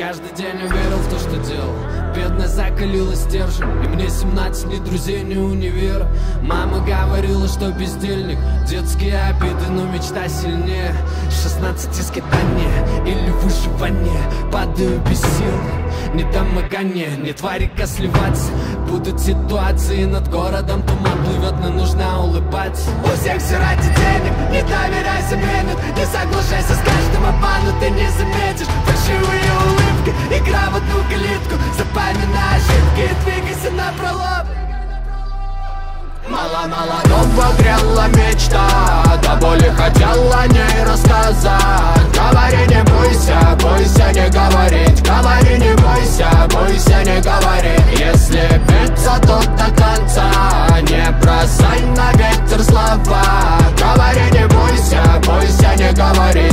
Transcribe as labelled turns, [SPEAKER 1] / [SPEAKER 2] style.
[SPEAKER 1] Каждый день я верил в то, что делал. Бедная закалила стержень И мне 17, ни друзей, ни универа Мама говорила, что бездельник. Детские обиды, но мечта сильнее. 16 скитания или выживание. Падаю без сил. Не домогание, не тварика сливаться. Будут ситуации над городом Туман плывет, но нужно улыбаться. У всех все ради денег, не доверяйся менят Не соглашайся с каждым одну калитку Запоминай ошибки и двигайся на пролом. Мало-мало, молодого грела мечта До боли хотела о ней рассказать. Говори не бойся, бойся не говорить Говори не бойся, бойся не говорить Если биться, то до конца Не бросай на ветер слова. Говори не бойся, бойся не говорить